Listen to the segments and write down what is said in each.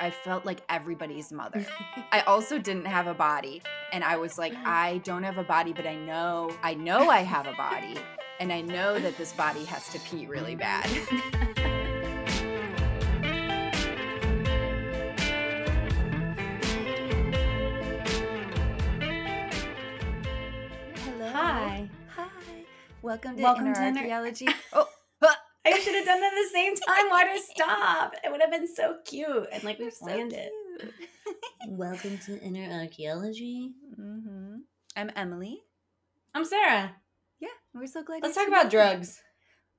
I felt like everybody's mother. I also didn't have a body. And I was like, mm. I don't have a body, but I know, I know I have a body. And I know that this body has to pee really bad. Hello. Hi. Hi. Welcome to Welcome Inner to Archeology. oh, I should have done that at the same time. Why to stop? It would have been so cute. And like we so planned it. Welcome to Inner Archeology. hmm I'm Emily. I'm Sarah. Yeah, we're so glad. Let's you're talk about drugs.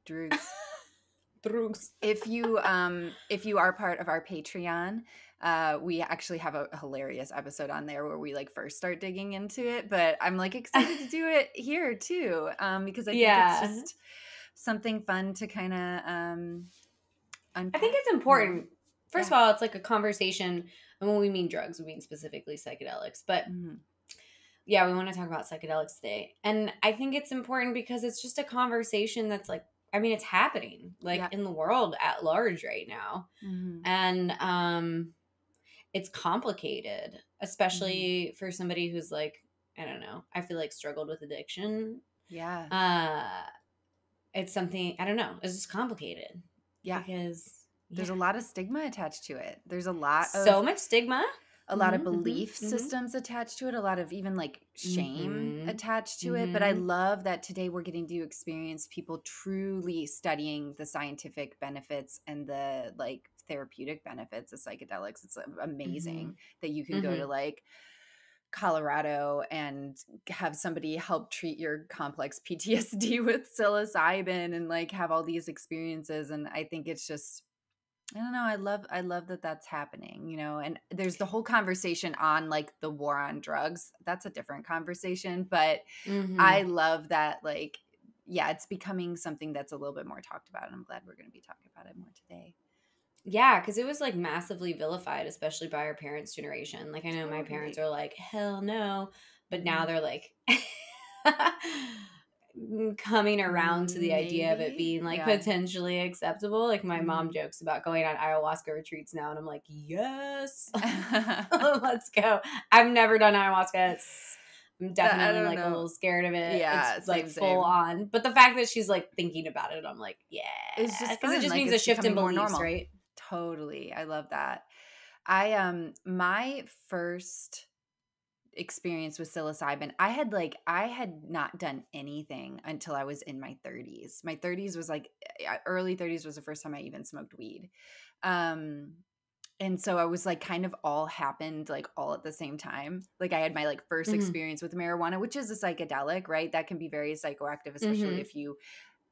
Drugs. Drugs. if you um if you are part of our patreon uh we actually have a hilarious episode on there where we like first start digging into it but i'm like excited to do it here too um because i think Yeah. it's just something fun to kind of um I think it's important. First Yeah. of all, it's like a conversation. And when we mean drugs, we mean specifically psychedelics. But Mhm. yeah, we want to talk about psychedelics today. And I think it's important because it's just a conversation that's like, I mean, it's happening like Yeah. in the world at large right now. Mhm. and um it's complicated especially for somebody who's like i don't know i feel like struggled with addiction yeah uh it's something i don't know it's just complicated yeah because there's yeah. a lot of stigma attached to it there's a lot of so much stigma a lot Mhm, of mhm, belief mhm. systems attached to it, a lot of even like shame Mhm, attached to it. But I mhm. love that today we're getting to experience people truly studying the scientific benefits and the like therapeutic benefits of psychedelics. It's Mm-hmm. amazing that you can go to like Colorado and have somebody help treat your complex PTSD with psilocybin and like have all these experiences. And I think it's just I don't know. I love I love that that's happening, you know. And there's the whole conversation on like the war on drugs. That's a different conversation, but Mhm. I love that like yeah, it's becoming something that's a little bit more talked about and I'm glad we're going to be talking about it more today. Yeah because it was like massively vilified especially by our parents generation like i know my parents are like hell no but now Mhm. they're like coming around to the idea of it being like yeah. potentially acceptable like my mom Mhm. jokes about going on ayahuasca retreats now and i'm like yes let's go i've never done ayahuasca it's I'm definitely like a little scared of it. Yeah, it's like full same. on. But the fact that she's like thinking about it, I'm like, yeah, It's just because it just like, means a shift in beliefs, normal. right? Totally. I love that. I um my first experience with psilocybin, I had like I had not done anything until I was in my 30s. My 30s was like early 30s was the first time I even smoked weed. Um and so I was like kind of all happened like all at the same time. Like I had my like 1st Mhm. experience with marijuana, which is a psychedelic, right? That can be very psychoactive, especially Mhm. if you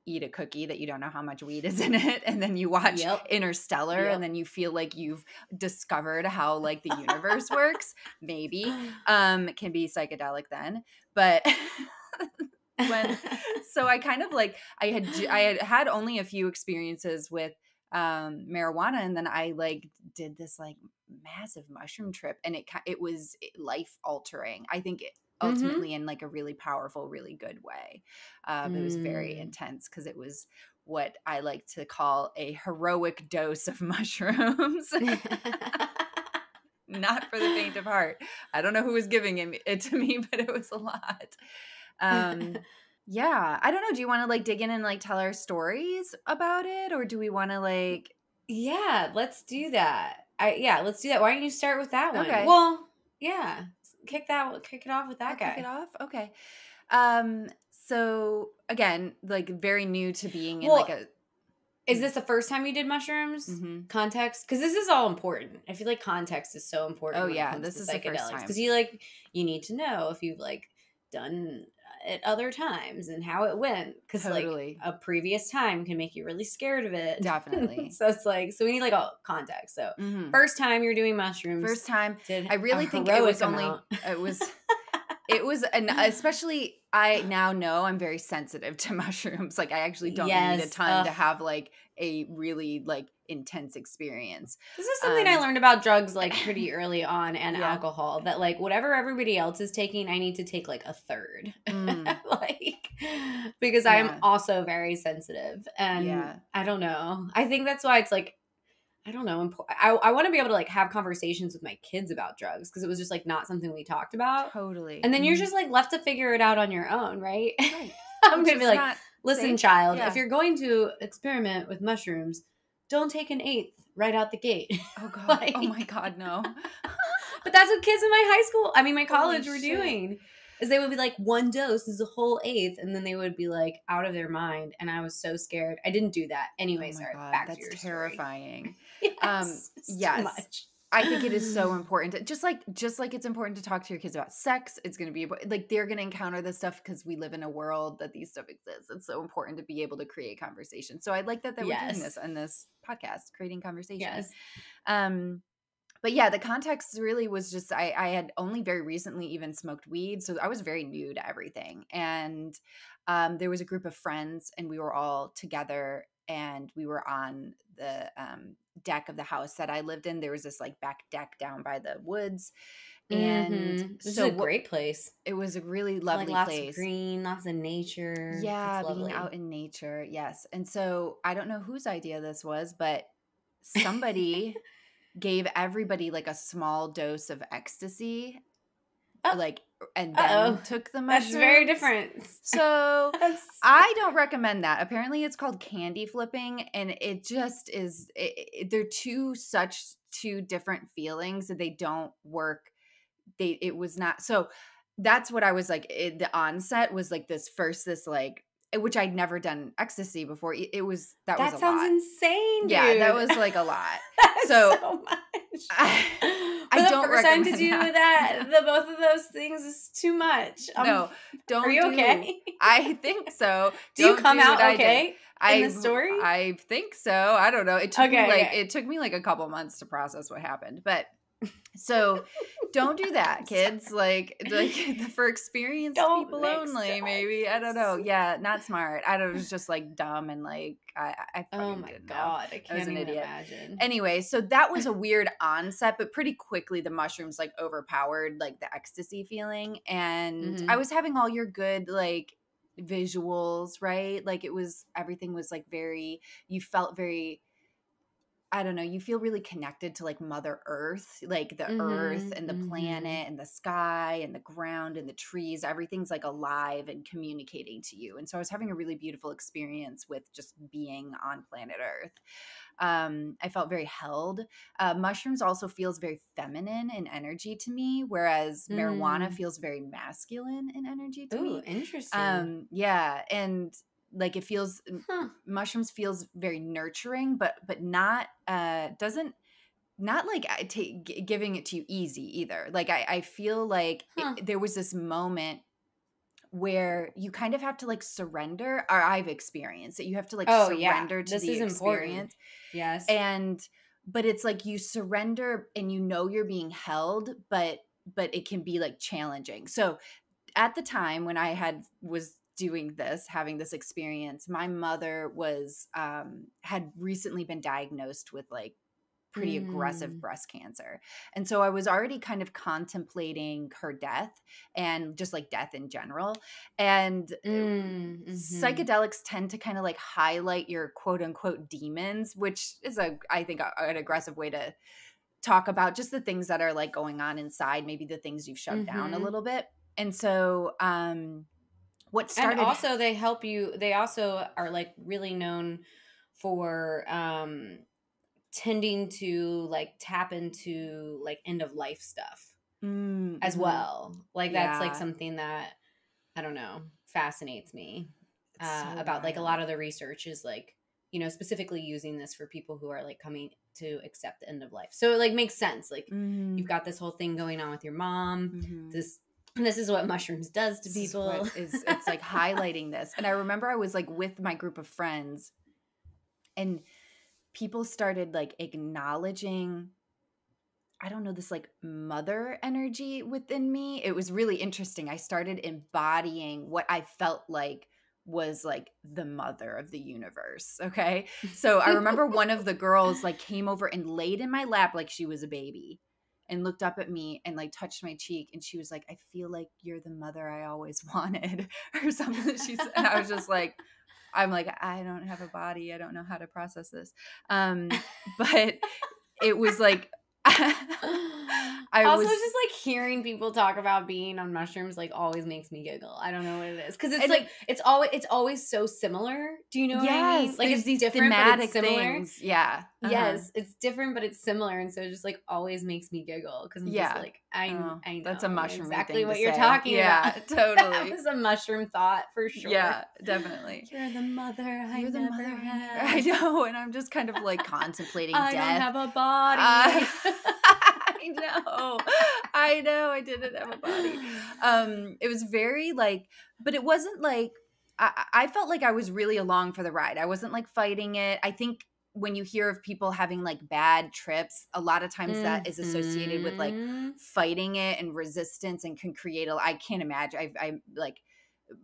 eat a cookie that you don't know how much weed is in it and then you watch Yep. interstellar Yep. and then you feel like you've discovered how like the universe works maybe um can be psychedelic then but when so i kind of like i had i had had only a few experiences with um marijuana and then i like did this like massive mushroom trip and it it was life altering i think it Mhm. ultimately in like a really powerful really good way um it was very Mm. intense because it was what i like to call a heroic dose of mushrooms not for the faint of heart i don't know who was giving it, it to me but it was a lot um yeah i don't know do you want to like dig in and like tell our stories about it or do we want to like yeah, let's do that. I yeah, let's do that. Why don't you start with that one? Okay. Well, yeah, kick that kick it off with that I'll guy. kick it off okay um so again like very new to being in Well, like a Is this the first time you did mushrooms? Mhm. Context, because this is all important. I feel like context is so important. Oh, yeah, this is the first time. because you like you need to know if you've like done it other times and how it went because Totally. like a previous time can make you really scared of it. Definitely. so it's like so we need like a context. So Mhm. first time you're doing mushrooms. first time did I really think it was only it was it was and especially I now know I'm very sensitive to mushrooms. Like I actually don't need a Yes, ton to have like a really like intense experience. This is something I Um, learned about drugs like pretty early on and Yeah. alcohol that like whatever everybody else is taking, I need to take like a third. Mm. like because I am also very sensitive and Yeah. I don't know. I think that's why it's like I don't know. I, I want to be able to like have conversations with my kids about drugs because it was just like not something we talked about. Totally. And then you're Mhm. just like left to figure it out on your own, right? Right. I'm gonna be like, listen, safe. child, Yeah. if you're going to experiment with mushrooms, don't take an eighth right out the gate. Oh god. like- oh my god, no. but that's what kids in my high school, I mean, my Holy college were shit. doing. Is they would be like one dose is a whole eighth, and then they would be like out of their mind, and I was so scared. I didn't do that. Anyway, oh sorry. god, back that's to your story. terrifying. Yes, Um, yes. I think it is so important to just like just like it's important to talk to your kids about sex. It's going to be like they're going to encounter this stuff because we live in a world that these stuff exists. It's so important to be able to create conversation. So I like that that we're doing this on this podcast, creating conversation. Yes. Um, but yeah, the context really was just I, I had only very recently even smoked weed, so I was very new to everything. And um, there was a group of friends, and we were all together, and we were on the um, deck of the house that I lived in. There was this like back deck down by the woods, and Mhm. this so is a great place. it was a really like lovely lots place. of green, lots of nature. Yeah, being out in nature. Yes. And so I don't know whose idea this was, but somebody gave everybody like a small dose of ecstasy. Oh. Like and then Uh-oh. took the That's very different. So I don't recommend that. Apparently, it's called candy flipping, and it just is. It, it- they're two such two different feelings that they don't work. They it was not so. That's what I was like. It, the onset was like this first, this like eh, which I'd never done ecstasy before. It, was that, that was a sounds lot. Yeah, that was like a lot. So, so much. I- I the don't first time to do that. that, the both of those things is too much. Um, no, don't. are you do- okay? I think so. Do you Don't come out what I did. okay? I, the story? I think so. I don't know. It took me like okay. it took me like a couple months to process what happened. But so don't do that, kids. Like like for experienced Don't people only, maybe. I don't know. Yeah, not smart. I don't it was just like dumb and like I I Oh my didn't know. god, I can't an even idiot. imagine. Anyway, so that was a weird onset, but pretty quickly the mushrooms like overpowered like the ecstasy feeling. And Mhm. I was having all your good like visuals, right? Like it was everything was like very you felt very I don't know, you feel really connected to like Mother Earth, like the earth Mhm, and the mhm. planet and the sky and the ground and the trees. Everything's like alive and communicating to you. And so I was having a really beautiful experience with just being on planet Earth. Um, I felt very held. Uh, mushrooms also feels very feminine in energy to me, whereas marijuana Mm. feels very masculine in energy to Ooh, me. interesting. Um, yeah, and like it feels Huh. mushrooms feels very nurturing but but not uh doesn't not like I take giving it to you easy either like i i feel like it- there was this moment where you kind of have to like surrender or i've experienced it you have to like Oh, yeah. surrender to This the is important. experience yes. and but it's like you surrender and you know you're being held but but it can be like challenging so at the time when i had was doing this having this experience my mother was um had recently been diagnosed with like pretty aggressive Mm. breast cancer and so i was already kind of contemplating her death and just like death in general and Mm, mhm. psychedelics tend to kind of like highlight your quote unquote demons which is a i think a, an aggressive way to talk about just the things that are like going on inside maybe the things you've shoved down a Mhm. little bit and so um what started and also they help you they also are like really known for um tending to like tap into like end of life stuff Mm, as mhm. well. Like that's like something that i don't know fascinates me uh, so about like a lot of the research is like you know specifically using this for people who are like coming to accept the end of life. So it like makes sense like Mhm, you've got this whole thing going on with your mom mhm. this this is what mushrooms does to people. is it's like highlighting this. And i remember i was like with my group of friends and people started like acknowledging i don't know this like mother energy within me. It was really interesting. I started embodying what i felt like was like the mother of the universe okay? So i remember one of the girls like came over and laid in my lap like she was a baby and looked up at me and like touched my cheek and she was like i feel like you're the mother i always wanted or something she said and i was just like I'm like, I don't have a body. I don't know how to process this. Um, but it was like I also was, just like hearing people talk about being on mushrooms like always makes me giggle. I don't know what it is because it's like it, it's always it's always so similar. Do you know yes, what I mean? Like it's these different, thematic things. Yeah. Uh-huh. Yes, it's different, but it's similar, and so it just like always makes me giggle because I'm yeah. just like I oh, I know that's a mushroom exactly what you're talking yeah, about. totally. that was a mushroom thought for sure. Yeah, definitely. You're the mother I you're the never mother. had. I know, and I'm just kind of like contemplating I death. don't have a body. Uh, I know. I know. I didn't have a body. Um, it was very like, but it wasn't like I, I felt like I was really along for the ride. I wasn't like fighting it. I think when you hear of people having like bad trips, a lot of times mm-hmm. that is associated with like mm-hmm. fighting it and resistance and can create a. I can't imagine. I, I like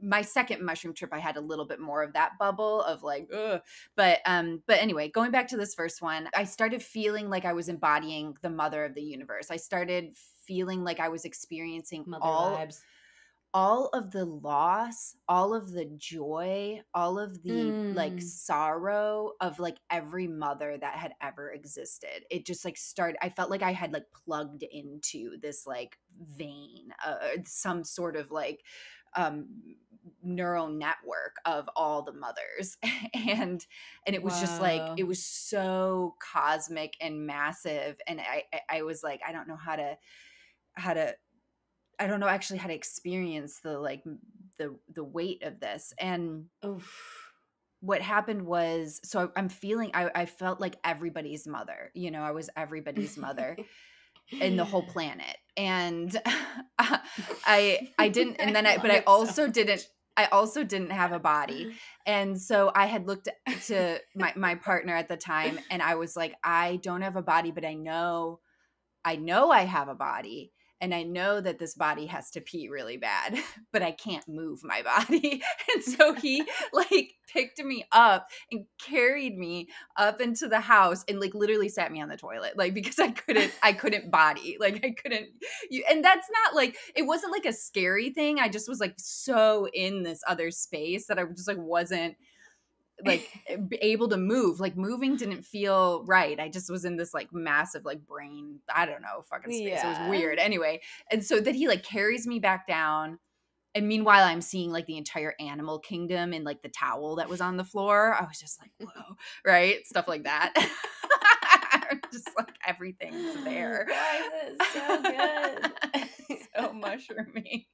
my second mushroom trip i had a little bit more of that bubble of like Ugh. but um but anyway going back to this first one i started feeling like i was embodying the mother of the universe i started feeling like i was experiencing mother all vibes. all of the loss all of the joy all of the mm. like sorrow of like every mother that had ever existed it just like started i felt like i had like plugged into this like vein uh, some sort of like um, neural network of all the mothers. And and it was just like it was so cosmic and massive. And I, I was like i don't know how to how to i don't know actually how to experience the like the the weight of this. And Oof. what happened was so i'm feeling I, I felt like everybody's mother you know i was everybody's mother in the whole planet. And i i didn't and then i but i also didn't i also didn't have a body. And so i had looked to my my partner at the time and i was like i don't have a body but i know i know i have a body and I know that this body has to pee really bad, but I can't move my body. And so he like picked me up and carried me up into the house and like literally sat me on the toilet like because I couldn't I couldn't body. Like I couldn't you and that's not like it wasn't like a scary thing. I just was like so in this other space that I just like wasn't like eh, able to move. Like moving didn't feel right. I just was in this like massive like brain, I don't know, fucking space. Yeah. It was weird. Anyway, and so that he like carries me back down. And meanwhile, I'm seeing like the entire animal kingdom and like the towel that was on the floor. I was just like, whoa, right? Stuff like that. just like everything's there. Why is it so good? so mushroomy.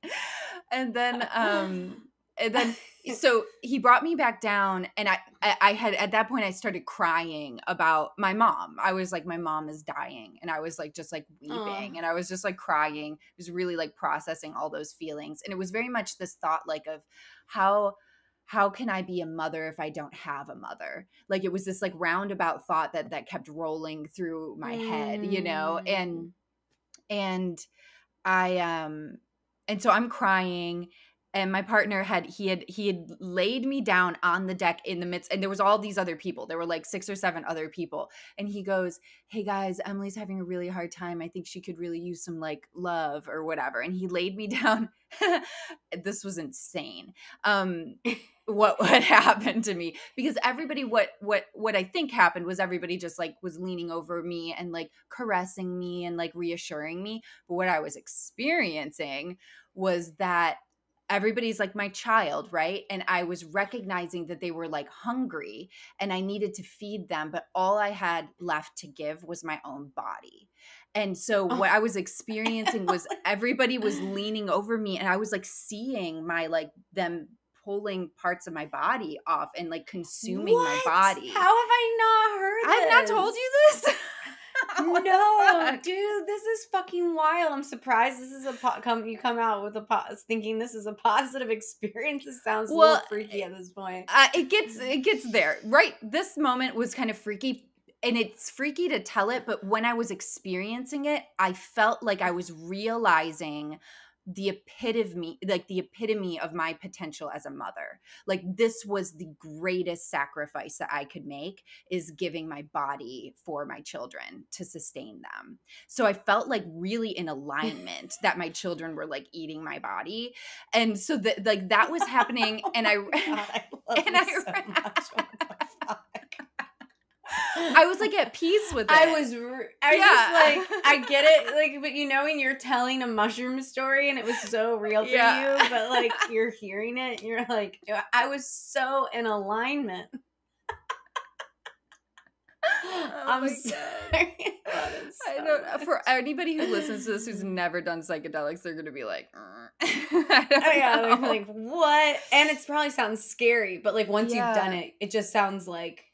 And then um and then so he brought me back down and I, I had at that point i started crying about my mom i was like my mom is dying and i was like just like weeping Aww. and i was just like crying I was really like processing all those feelings and it was very much this thought like of how how can i be a mother if i don't have a mother like it was this like roundabout thought that that kept rolling through my mm. head you know and mm. and i um and so i'm crying and my partner had he had he had laid me down on the deck in the midst and there was all these other people. There were like six or seven other people. And he goes hey guys emily's having a really hard time. I think she could really use some like love or whatever. And he laid me down. This was insane. Um what what happened to me? Because everybody what what what i think happened was everybody just like was leaning over me and like caressing me and like reassuring me. But what i was experiencing was that everybody's like my child, right? And I was recognizing that they were like hungry and I needed to feed them, but all I had left to give was my own body. And so oh. what I was experiencing was everybody was leaning over me and I was like seeing my like them pulling parts of my body off and like consuming what? my body. How have I not heard I've not told you this? no, dude, this is fucking wild. I'm surprised this is a po- come you come out with a po- thinking this is a positive experience. This sounds well, a little freaky at this point. Uh, it gets it gets there. Right, this moment was kind of freaky and it's freaky to tell it, but when I was experiencing it, I felt like I was realizing the epitome like the epitome of my potential as a mother. Like this was the greatest sacrifice that i could make is giving my body for my children to sustain them. So i felt like really in alignment that my children were like eating my body. And so that like that was happening and i, God, I love and I- so much. What the fuck? I was like at peace with it I was, I Yeah. just like, I get it, like, but you know, when you're telling a mushroom story and it was so real to Yeah. you, but like you're hearing it, you're like, I was so in alignment. I'm my sorry. God. I don't for anybody who listens to this who's never done psychedelics, they're gonna be like, "Mm." I don't Oh yeah, know. like what? And it's probably sounds scary, but like once you've done it, it just sounds like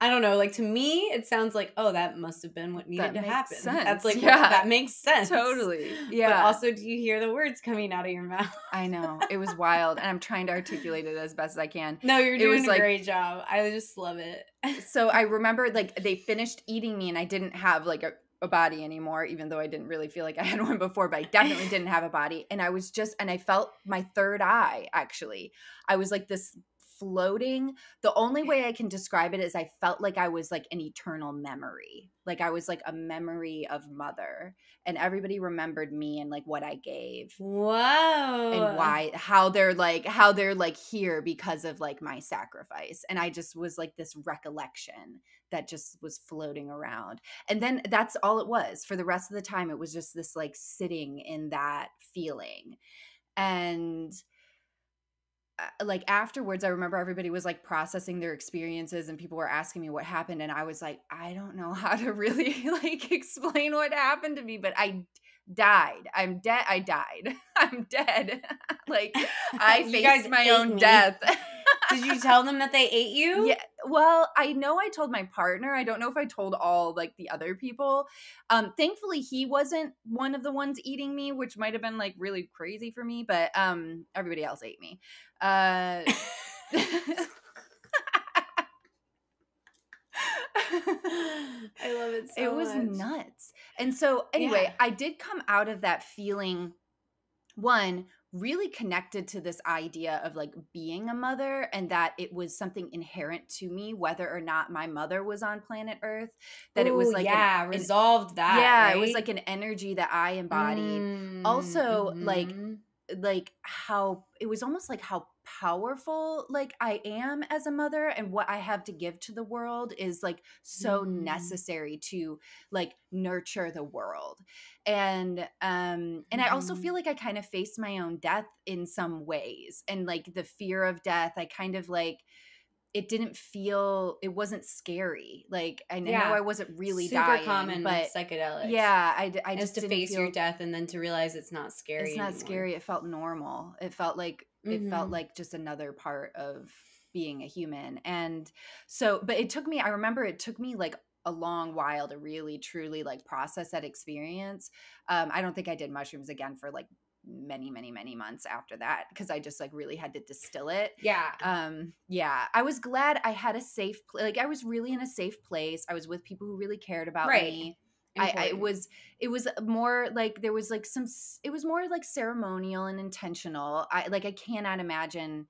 I don't know. Like to me, it sounds like oh, that must have been what needed That to makes happen. sense. That's like Yeah. that makes sense. totally. Yeah. But also, do you hear the words coming out of your mouth? I know. It was wild. And I'm trying to articulate it as best as I can. No, you're doing a like- great job. I just love it. So I remember like they finished eating me and I didn't have like a, a body anymore, even though I didn't really feel like I had one before, but I definitely didn't have a body. And I was just, and I felt my third eye actually. I was like this floating. The only way I can describe it is I felt like I was like an eternal memory. Like I was like a memory of mother. And everybody remembered me and like what I gave. Whoa. and why how they're like how they're like here because of like my sacrifice and i just was like this recollection that just was floating around and then that's all it was for the rest of the time it was just this like sitting in that feeling and Uh, like afterwards i remember everybody was like processing their experiences and people were asking me what happened and i was like i don't know how to really like explain what happened to me but i died. I'm dead i died. I'm dead. Like i faced my own me. death Did you tell them that they ate you? yeah well i know i told my partner i don't know if i told all like the other people um thankfully he wasn't one of the ones eating me which might have been like really crazy for me but um everybody else ate me uh I love it so it was much. nuts. And so anyway, Yeah. I did come out of that feeling one really connected to this idea of like being a mother and that it was something inherent to me whether or not my mother was on planet earth that it was like yeah, an- resolved that. yeah it was like an energy that i embodied Also, like, mhm. like how it was almost like how powerful like I am as a mother and what I have to give to the world is like so Mm. necessary to like nurture the world. And um and I also Mhm. feel like I kind of faced my own death in some ways and like the fear of death I kind of like it didn't feel it wasn't scary. Like I know Yeah. I wasn't really super dying common but psychedelics. yeah, i, is just to face feel, your death and then to realize it's not scary. it's not anymore. scary it felt normal it felt like it felt Mhm. like just another part of being a human and so but it took me i remember it took me like a long while to really truly like process that experience um i don't think i did mushrooms again for like many many many months after that because i just like really had to distill it Yeah. um yeah i was glad i had a safe pl- like i was really in a safe place i was with people who really cared about Right. me I, I it was it was more like there was like some it was more like ceremonial and intentional i like i cannot imagine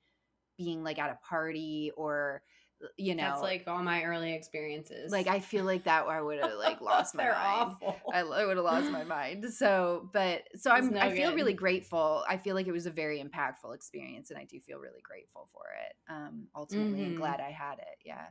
being like at a party or uh, you know That's like all my early experiences. like i feel like that i would have like lost my They're mind awful. I, I would have lost my mind. So, but so It's I'm. no I feel good. really grateful. I feel like it was a very impactful experience, and I do feel really grateful for it. Um, ultimately, and Mhm. glad I had it. Yeah,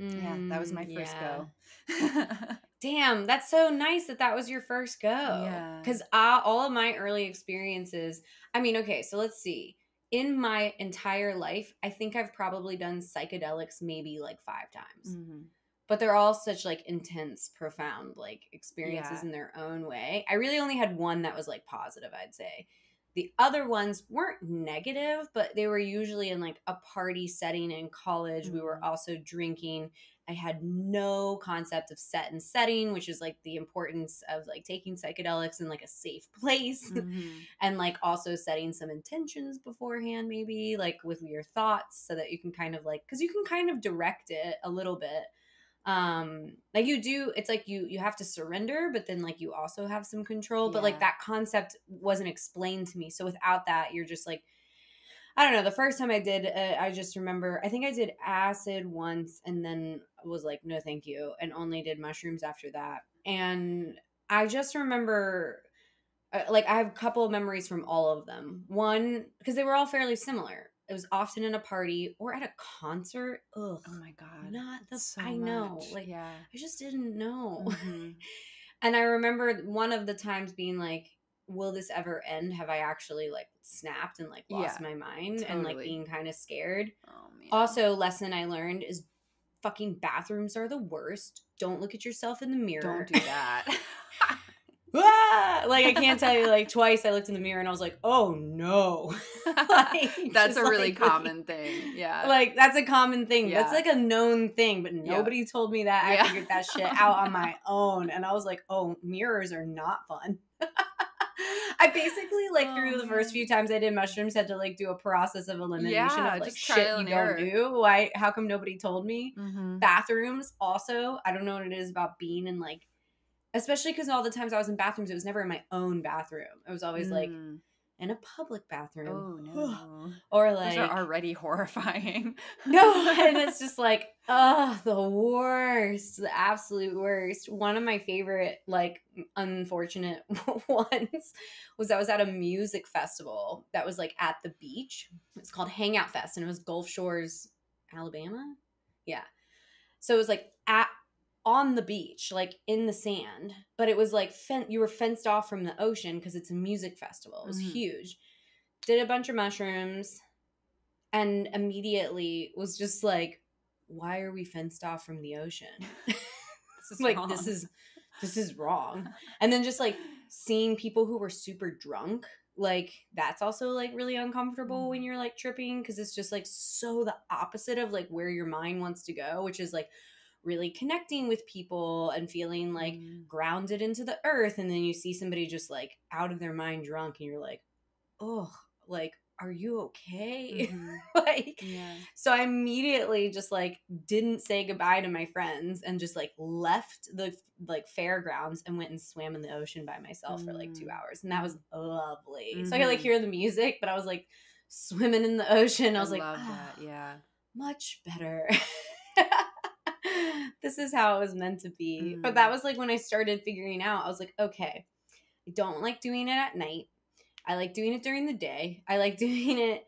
yeah, that was my Mm, first yeah. go. Damn, that's so nice that that was your first go. Yeah. Because all of my early experiences, I mean, okay, so let's see. In my entire life, I think I've probably done psychedelics maybe like five times. Mhm. But they're all such like intense, profound like experiences Yeah. in their own way. I really only had one that was like positive, I'd say. The other ones weren't negative, but they were usually in like a party setting in college. We were Mhm. also drinking. I had no concept of set and setting, which is like the importance of like taking psychedelics in like a safe place Mhm. and like also setting some intentions beforehand, maybe like with your thoughts so that you can kind of like, because you can kind of direct it a little bit. Um like you do it's like you you have to surrender but then like you also have some control but like that concept wasn't explained to me. So without that you're just like i don't know the first time i did uh, i just remember i think i did acid once and then was like no thank you and only did mushrooms after that. And i just remember uh, like i have a couple of memories from all of them. One because they were all fairly similar it was often in a party or at a concert ugh Oh my god. not the so I know. much. Like yeah. I just didn't know. Mhm. And I remember one of the times being like, will this ever end? Have I actually like snapped and like lost Yeah, my mind and like being kind of scared? Oh. Also, lesson I learned is fucking bathrooms are the worst. Don't look at yourself in the mirror. don't do that. Ah! Like I can't tell you like twice I looked in the mirror and I was like, "Oh no." Like, That's a really like, common thing. Yeah. like that's a common thing. That's like a known thing, but Yeah. nobody told me that. I Yeah. figured that shit out on my own, and I was like, "Oh, mirrors are not fun." I basically like Oh, through the first few times I did mushrooms had to like do a process of elimination Yeah, of like shit you don't do. Why? How come nobody told me? Mhm. Bathrooms also. I don't know what it is about being in like, especially because all the times I was in bathrooms, it was never in my own bathroom. It was always like Mm. in a public bathroom. Oh no. Or Those like are already horrifying. no, and it's just like, oh, the worst, the absolute worst. One of my favorite, like, unfortunate ones was I was at a music festival that was like at the beach. It's called Hangout Fest, and it was Gulf Shores, Alabama. Yeah. So it was like at on the beach, like in the sand, but it was like fen- you were fenced off from the ocean because it's a music festival. It was Mhm. huge. Did a bunch of mushrooms and immediately was just like, why are we fenced off from the ocean? This is like wrong. this is this is wrong. And then just like seeing people who were super drunk, like that's also like really uncomfortable when Mm. you're like tripping because it's just like so the opposite of like where your mind wants to go, which is like really connecting with people and feeling like Mm. grounded into the earth and then you see somebody just like out of their mind drunk and you're like, "Oh, like are you okay?" Mhm. like Yeah. so I immediately just like didn't say goodbye to my friends and just like left the like fairgrounds and went and swam in the ocean by myself for like two Mm. hours. And that was lovely. So I could like Mhm. hear the music, but I was like swimming in the ocean. I was like, love "Ah, that. Yeah. much better. this is how it was meant to be. But Mm. that was like when I started figuring out, I was like, okay, I don't like doing it at night. I like doing it during the day. I like doing it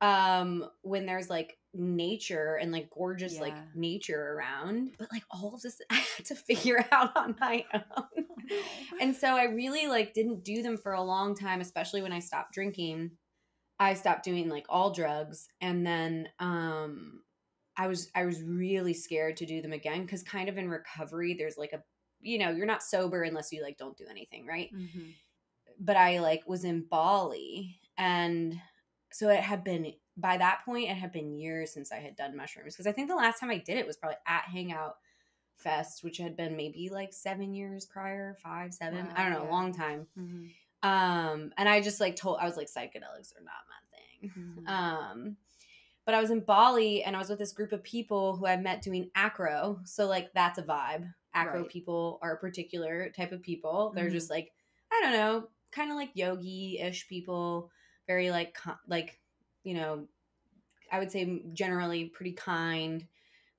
um when there's like nature and like gorgeous like nature around. But like all of this I had to figure out on my own. And so I really like didn't do them for a long time, especially when I stopped drinking. I stopped doing like all drugs and then um I was I was really scared to do them again cuz kind of in recovery there's like a you know, you're not sober unless you like don't do anything, right? Mhm. But I like was in Bali and so it had been by that point it had been years since I had done mushrooms because I think the last time I did it was probably at Hangout Fest, which had been maybe like seven years prior, five, seven, I don't Wow, know, a long time. Mhm. Um, and I just like told I was like psychedelics are not my thing. Mhm. Um, but I was in Bali and I was with this group of people who I met doing acro. So like that's a vibe. Acro Right. people are a particular type of people. They're Mhm. just like I don't know, kind of like yogi ish people, very like like you know, I would say generally pretty kind,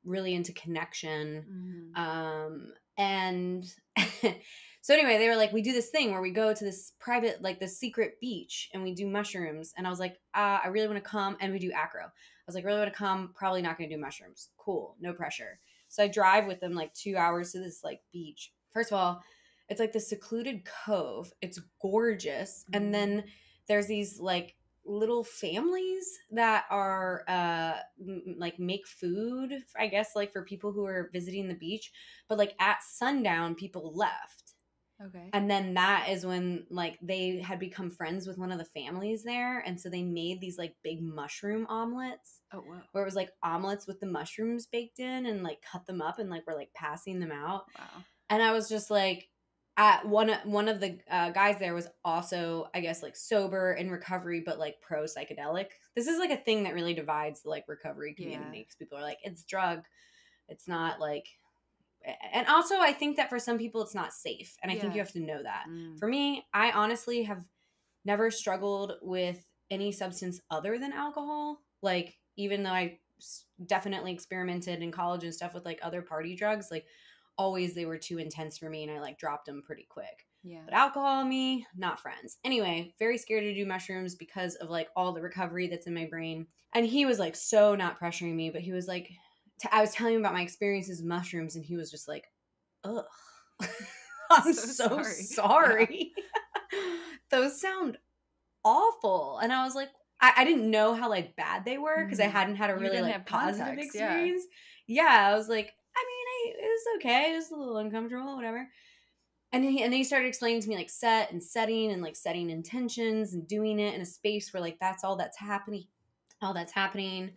really into connection. Mhm. Um, and so anyway, they were like, we do this thing where we go to this private, like the secret beach and we do mushrooms. And I was like, uh, I really want to come and we do acro. I was like, really want to come, probably not going to do mushrooms. Cool, no pressure. So I drive with them like two hours to this like beach. First of all, it's like the secluded cove. It's gorgeous. And then there's these like little families that are uh m- like make food i guess like for people who are visiting the beach but like at sundown people left Okay. and then that is when like they had become friends with one of the families there and so they made these like big mushroom omelets oh wow. where it was like omelets with the mushrooms baked in and like cut them up and like we're like passing them out Wow. and I was just like, at one one of the uh, guys there was also, I guess, like sober in recovery, but like pro psychedelic. This is like a thing that really divides the like recovery community because people are like, it's drug, it's not like and also I think that for some people it's not safe, and I think you have to know that. Mm. For me, I honestly have never struggled with any substance other than alcohol. Like, even though I definitely experimented in college and stuff with like other party drugs, like, always they were too intense for me and I like dropped them pretty quick. Yeah. But alcohol me, not friends. Anyway, very scared to do mushrooms because of like all the recovery that's in my brain. And he was like so not pressuring me, but he was like, t- I was telling him about my experiences with mushrooms, and he was just like, ugh. I'm So so, sorry. sorry. Those sound awful. And I was like, I, I didn't know how like bad they were because I Mhm. hadn't had a really like positive context, yeah. experience. Yeah. I was like, I mean, I, it was okay. It was a little uncomfortable, whatever. And he, and then he started explaining to me like set and setting and like setting intentions and doing it in a space where like that's all that's happening, all that's happening.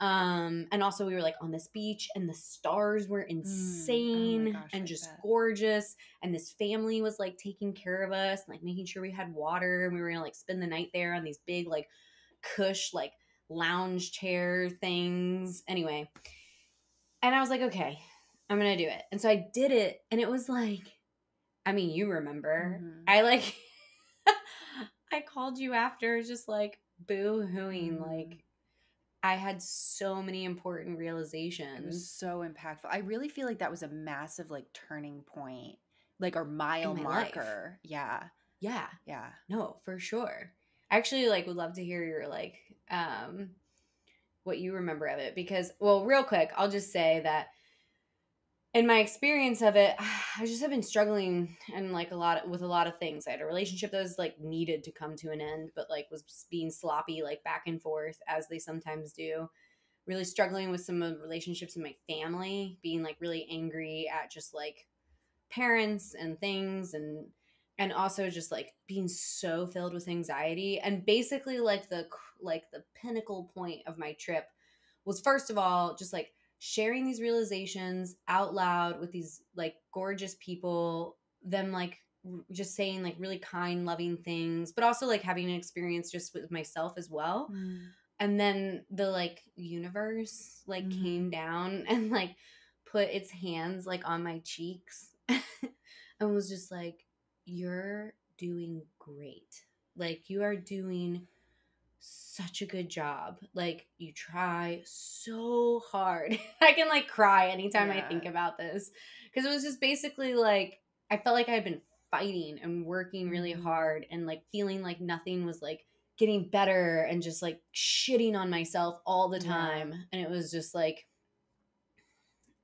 Um, and also we were like on this beach and the stars were insane Mm. Oh gosh, and just gorgeous. And this family was like taking care of us, and, like making sure we had water. And we were gonna like spend the night there on these big like cush like lounge chair things. Anyway, and I was like, okay, I'm gonna do it. And so I did it, and it was like, I mean, you remember, Mhm. I like, I called you after, just like boo hooing, Mhm. like. I had so many important It realizations. was so impactful. I really feel like that was a massive like turning point, like or mile my life. marker. Yeah. yeah, Yeah. no, for sure. I actually like would love to hear your like um what you remember of it because well, real quick, I'll just say that in my experience of it, I just have been struggling and like a lot with a lot of things. I had a relationship that was like needed to come to an end, but like was being sloppy like back and forth as they sometimes do. Really struggling with some of the relationships in my family, being like really angry at just like parents and things and and also just like being so filled with anxiety and basically like the like the pinnacle point of my trip was first of all just like sharing these realizations out loud with these like gorgeous people them like just saying like really kind loving things but also like having an experience just with myself as well. And then the like universe like Mhm. came down and like put its hands like on my cheeks and was just like you're doing great. Like you are doing such a good job. Like you try so hard. I can like cry anytime i think about this. Because it was just basically like i felt like i had been fighting and working really Mhm. hard and like feeling like nothing was like getting better and just like shitting on myself all the Yeah. time. And it was just like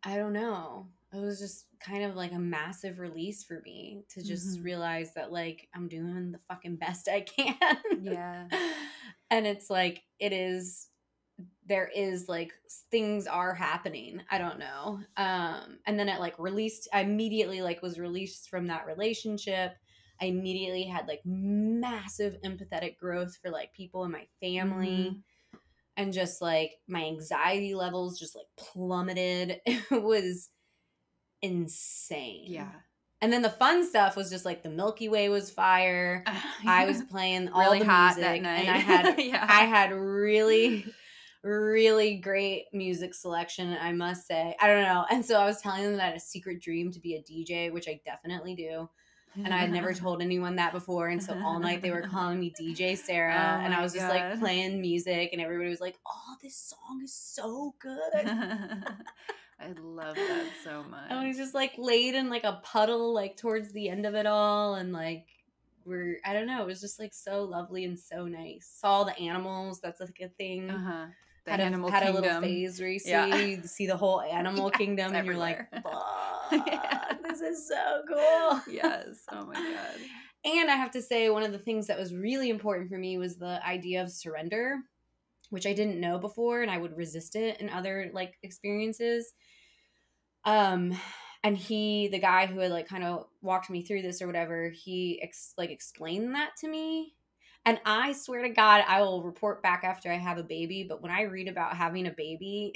i don't know. It was just kind of like a massive release for me to just Mhm. realize that like i'm doing the fucking best i can Yeah. and it's like it is there is like things are happening i don't know um and then it like released i immediately like was released from that relationship i immediately had like massive empathetic growth for like people in my family Mhm. and just like my anxiety levels just like plummeted it was insane Yeah. and then the fun stuff was just like the milky way was fire I was playing all Really the music, and I had Yeah. I had really, really great music selection. I must say, I don't know. And so I was telling them that I had a secret dream to be a DJ, which I definitely do. And I had never told anyone that before. And so all night they were calling me DJ Sarah, Oh and I was just like playing music, and everybody was like, "Oh, this song is so good." I love that so much. I was just like laid in like a puddle, like towards the end of it all, and like we're I don't know, it was just like so lovely and so nice. Saw the animals, that's like a thing. uh-huh. The had animal a, had kingdom. a little phase where you see, Yeah. you see the whole animal Yeah, kingdom, and you're like, "Fuck, Yeah. This is so cool. yes. Oh my god. And I have to say, one of the things that was really important for me was the idea of surrender, which I didn't know before, and I would resist it in other like experiences. Um, and he, the guy who had like kind of walked me through this or whatever, he ex- like explained that to me. And I swear to God, I will report back after I have a baby. But when I read about having a baby,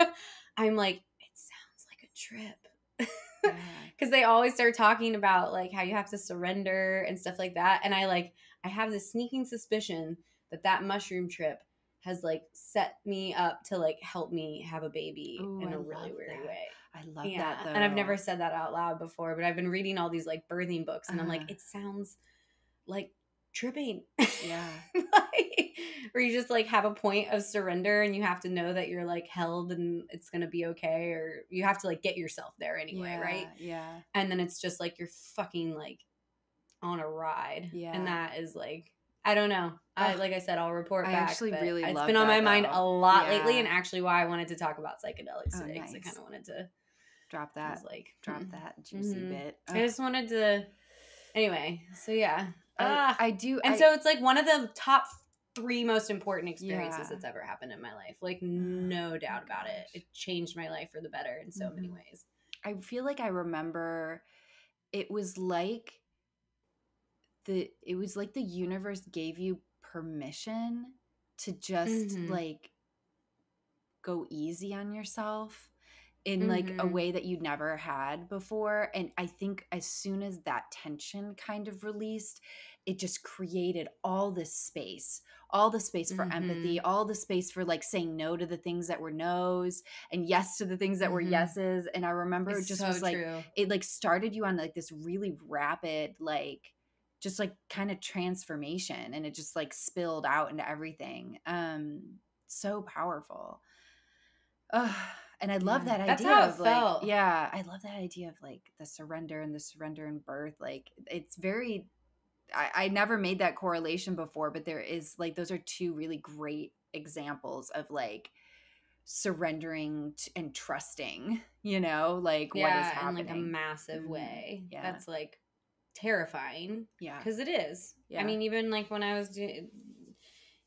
I'm like, it sounds like a trip. because they always start talking about like how you have to surrender and stuff like that and i like i have this sneaking suspicion that that mushroom trip has like set me up to like help me have a baby Ooh, in I a really weird that. way I love yeah. that though. And I've never said that out loud before, but I've been reading all these like birthing books and I'm like, Uh-huh. it sounds like tripping. Yeah. like, where you just like have a point of surrender and you have to know that you're like held and it's gonna be okay, or you have to like get yourself there anyway, yeah, right? Yeah. And then it's just like you're fucking like on a ride. Yeah. And that is like I don't know. I like I said, I'll report I back. actually really it's been on my that, mind though. a lot lately, and actually why I wanted to talk about psychedelics Oh, today because I nice. kind of wanted to. Drop that. like, drop mm. that juicy Mhm. bit. I just wanted to. Anyway, so yeah, Ah, I, I do. and I- so it's like one of the top three most important experiences Yeah. that's ever happened in my life. Like no doubt about it. It changed my life for the better in so many Mhm. ways. I feel like I remember it was like the it was like the universe gave you permission to just Mhm. like go easy on yourself in like a Mhm. way that you'd never had before and I think as soon as that tension kind of released it just created all this space all the space for empathy all the space for like saying no to the things that were no's and yes to the things that were Mhm. yeses and i remember it just so was like true. it like started you on like this really rapid like just like kind of transformation and it just like spilled out into everything um so powerful Ugh, and i love Yeah, that that's idea of like felt. yeah i love that idea of like the surrender and the surrender and birth like it's very I, I never made that correlation before but there is like those are two really great examples of like surrendering t- and trusting you know like what is yeah, in like a massive Mhm. way. Yeah. That's like terrifying yeah because it is. Yeah. I mean, even like when I was doing,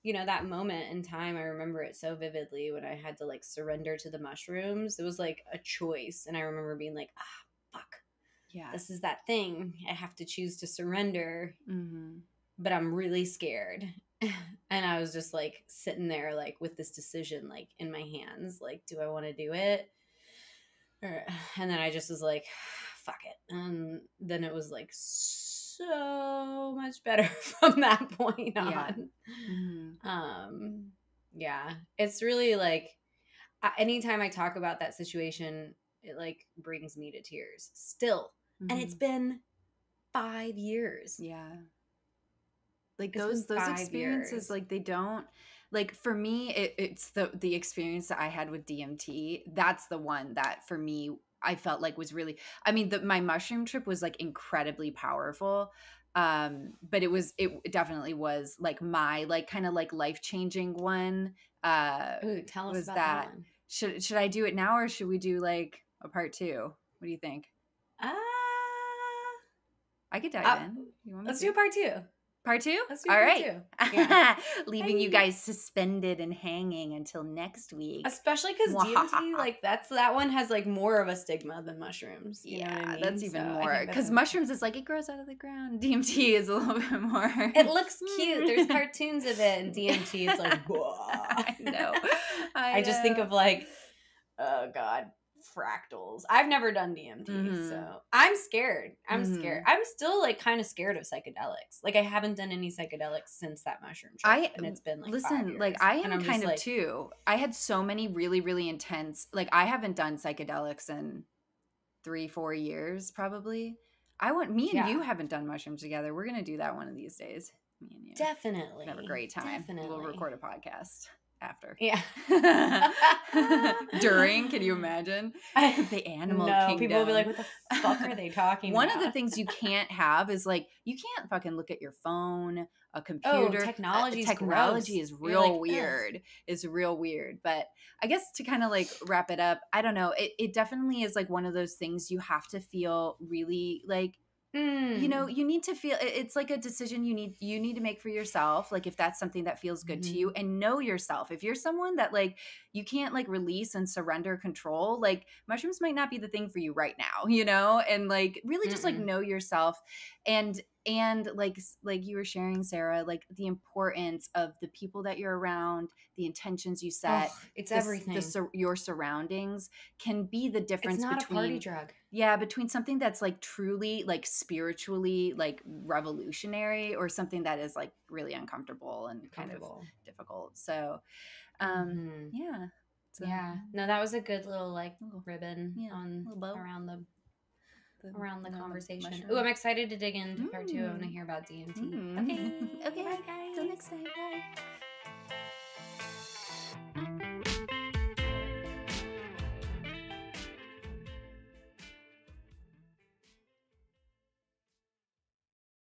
you know, that moment in time, I remember it so vividly when I had to like surrender to the mushrooms. It was like a choice, and I remember being like, ah, fuck, yeah this is that thing. I have to choose to surrender, mm-hmm. but I'm really scared. and I was just like sitting there, like with this decision, like in my hands, like, do I want to do it? Or, and then I just was like, fuck it. And then it was like so much better from that point on. Yeah. Mm-hmm. Um, yeah, it's really like anytime I talk about that situation, it like brings me to tears still. And it's been five years. Mm-hmm. yeah like It's those those experiences years. like they don't like for me it, it's the the experience that i had with dmt that's the one that for me i felt like was really i mean the, my mushroom trip was like incredibly powerful um but it was it definitely was like my like kind of like life changing one uh Ooh, tell us was about that- that one. should should i do it now or should we do like a part two what do you think Ah, i could dive Uh, in you want me let's to? do part two. Part two all part right two. Yeah. leaving you guys suspended and hanging until next week Especially because DMT, like that's that one has like more of a stigma than mushrooms. You know yeah what I mean? that's even So more because mushrooms is like it grows out of the ground dmt is a little bit more It looks cute. There's cartoons of it, and DMT is like. i know I, just think of like, oh god, fractals. I've never done DMT, Mhm. so I'm scared. I'm Mhm. scared. I'm still like kind of scared of psychedelics. Like I haven't done any psychedelics since that mushroom trip, I- and it's been like listen like i am kind of like, too i had so many really really intense like i haven't done psychedelics in three four years probably i want me and Yeah. you haven't done mushrooms together we're gonna do that one of these days me and you Definitely, have a great time Definitely, we'll record a podcast after Yeah. during can you imagine the animal no, kingdom people will be like, "What the fuck are they talking one about?" of the things you can't have is like you can't fucking look at your phone a computer Uh, technology's technology is real like, "Ugh." weird is real weird but i guess to kind of like wrap it up i don't know it, it definitely is like one of those things you have to feel really like you know Mm. you need to feel it's like a decision you need you need to make for yourself like if that's something that feels good to Mm-hmm. you and know yourself if you're someone that like you can't like release and surrender control like mushrooms might not be the thing for you right now you know and like really just like Mm-mm. know yourself and and like like you were sharing sarah like the importance of the people that you're around the intentions you set Ugh, it's the everything. the your surroundings can be the difference it's not between a party drug. yeah, between something that's like truly like spiritually like revolutionary or something that is like really uncomfortable and kind of difficult. So, um Mhm. yeah. So, yeah. No, that was a good little like Little- ribbon yeah, on around the the- around the conversation. Oh, I'm excited to dig into part two. I want to Mm. hear about DMT. Mm. Okay. okay. Bye, guys. Till next time. Bye.